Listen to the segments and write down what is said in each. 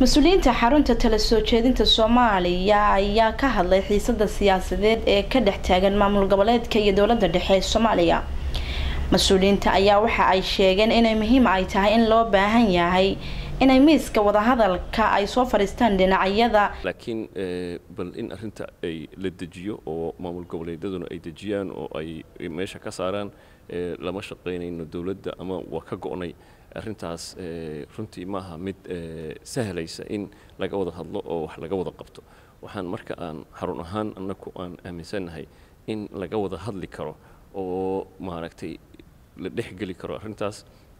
mas'uuliyiinta xarunta tala soo jeedinta soomaaliya ayaa ka hadlay xiisada siyaasadeed ee ka dhex taagan maamul goboleedka iyo dowladda dhexe ee soomaaliya. Mas'uuliyiinta ayaa waxa ay sheegeen inay muhiim ay tahay in loo baahan yahay inay miiska wadahadalka ay soo fadhiistaan dhinacyada. Laakiin bal in arinta ay la dejiyo oo maamul goboleedyaduna ay dejiyaan oo ay meesha ka saaraan lama shaqaynayno dowladda ama waa ka go-nay arrintaas runtii maaha mid sahlaysa in laga wada hadlo oo wax laga wada qabto. Waxaan marka aan xarun ahaan annaku aan aaminsannahay in laga wada hadli karo oo maaragtay la dhexgeli karo arrintaas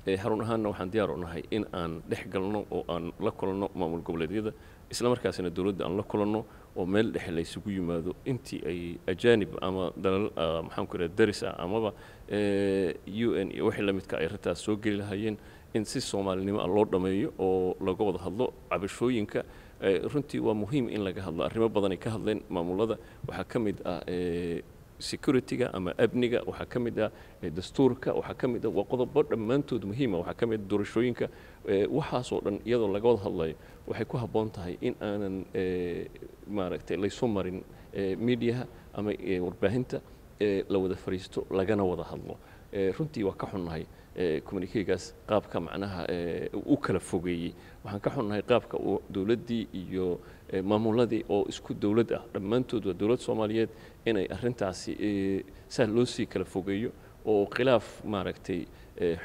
xarun ahaanna waxaan diyaar u nahay in aan dhex galno oo aan la kulanno maamul goboleedyada isla markaasina dowladda aan la kulanno oo meel dhexe la isugu yimaado. Intii ay ajaanib ama dalal maxaan ku idhaha daris ah amaba u n iyo wixii la midka ay arrintaas soo geli lahaayeen in si soomaalinimo ah loo dhammeeyo oo laga wada hadlo cabashooyinka. Runtii waa muhiim in laga hadlo. Arrimo badanay ka hadleen maamulada waxaa ka mid ah security-ga ama amniga waxaa ka mid ah dastuurka waxaa ka mid ah waa qodobo dhammaantood muhiima waxaa ka mid ah doorashooyinka waxaasoo dhan iyadoo laga wada hadlayo waxay ku habboon tahay in aanan maaragtay laysu marin mediaha ama warbaahinta la wada fariisto lagana wada hadlo runtii waa ka xunnahay communikegaas qaabka macnaha u kala fogeeyey. Waxaan ka xunnahay qaabka uu dowladdii iyo maamuladii oo isku dowlad ah. Dhammaantood waa dowlad soomaaliyeed inay arrintaasi saa loo sii kala fogeeyo oo khilaaf maaragtay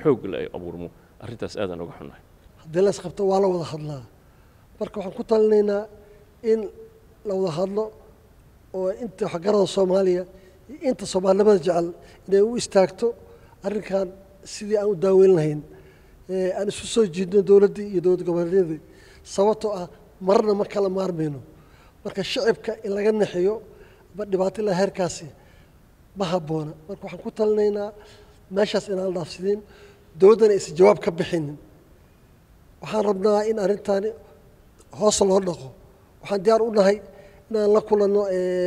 xoog le ay abuurmo. Arrintaas aadaan uga xunnahay. Haddii la isqabto waa la wada hadlaa. Marka waxaan ku talinaynaa in la wada hadlo oo inta waxgarada soomaaliya iyo inta soomaalinimada jecel inay u istaagto arrinkan sidii aan u daaweyn lahayn aan isu soo jiidno dowladdii iyo dowlad goboleedyadii sababtoo ah marna ma kala maarmayno. Marka shacibka in laga naxiyo ama dhibaato ilaa heerkaasi ma habboona. Marka waxaan ku talinaynaa meeshaas inaan dhaafsidin dowladdana aysan jawaab ka bixinin waxaan rabnaa in arrintaani hoos loo dhaqo. Waxaan diyaar u nahay inaan la kulanno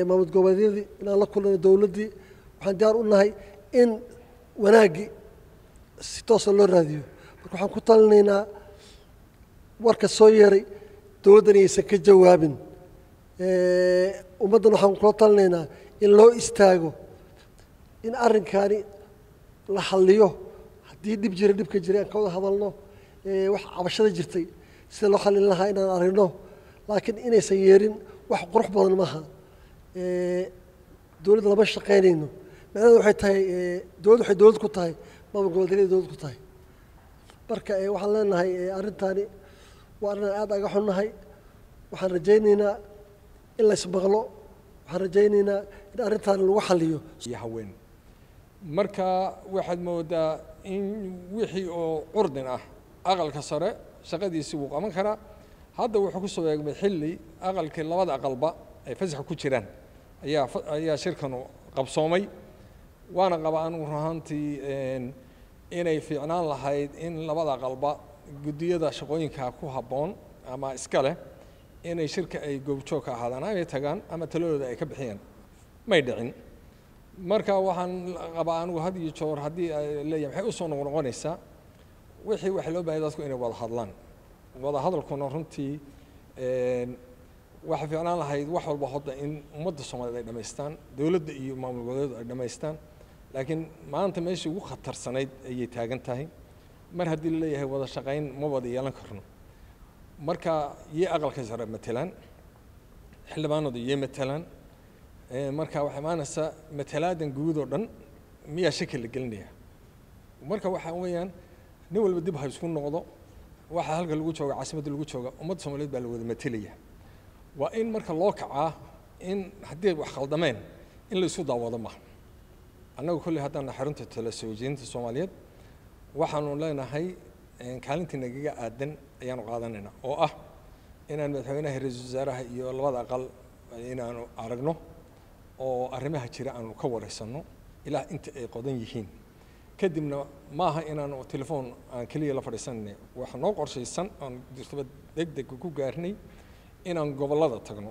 maamud goboleedyadii inaan la kulanno dowladdii. Waxaan diyaar u nahay in wanaaggii si toosa loo raadiyo. Marka waxaan ku talinaynaa warka soo yeeray dowladdan aysan ka jawaabin. Ummaddan waxaan kula talinaynaa in loo istaago in arrinkaani la halliyo haddii dhib jira dhibka jira aan ka wada hadalno wax cabashada jirtay sida loo hallin lahaa inaan aragno. Laakiin inaysan yeerin wax qurux badan maaha. Dowladda lama shaqaynayno macnaheedu waxay tahay dowladd waxay dowlad ku tahay maamul goboleedyada dowlad ku tahay. Marka waxaan leenahay arrintaani waa arrin aad aga xunnahay. Waxaan rajaynaynaa in la ismaqlo waxaan rajaynaynaa in arrintaani lagu xaliyo iyo haween. Marka waxaad moodaa in wixii oo curdin ah aqalka sare shaqadiisii wuu qaban karaa. Hadda wuxuu ku soo eegmay xilli aqalkii labada aqalba ay fasaxa ku jiraan. Ayaa ayaa shirkanu qabsoomay waana qaba anigu runaantii inay fiicnaan lahayd in labada qalba guddiyada shaqooyinka ku habboon ama iska leh inay shirka ay goobjoog ka ahaadaan ay tagaan ama taladooda ay ka bixiyaan. May dhicin. Marka waxaan qabaa anigu had iyo joor haddii ay leeyahay maxay u soo noqnoqonaysaa wixii waxa loo bahay dadku inay wada hadlaan. Wada runtii waxay fiicnaan lahayd wax walba hodda in ummadda soomaaliyeed ay dhammaystaan dowladda iyo maamul goboleedu ay dhammaystaan laakiin maanta meeshii ugu khatarsanayd ayay taagan tahay. Mar haddii la wada shaqayn ma wada yeelan karno. Marka yee aqalka sare matelaan xildhibaanadu yee matelaan marka waxay imaanaysaa matalaadan guud oo dhan miyaa shaki la gelinaya marka waxaa weeyaan nin walba dib ha isku noqdo waxaa halka lagu jooga caasimadda lagu jooga ummadda soomaaliyeed baa la wada matelaya waa in marka loo kacaa in haddii wax khaldameen in la daawado maaha annagu kolley haddaan xarunta tala soomaaliyeed waxaanu leenahay kaalintii nagaga aadan ayaanu qaadanaynaa oo ah inaan madaxweynaha ra'iisul wasaaraha iyo labada aqal inaanu aragno oo arrimaha jira aanu ka wareysanno ilaa inta ay qodan yihiin. Kadibna maaha inaanu telefoon aan keliya la fadhiisanay waxa noo qorshaysan aan dirtaba deg deg ku gaarnay inaan gobollada tagno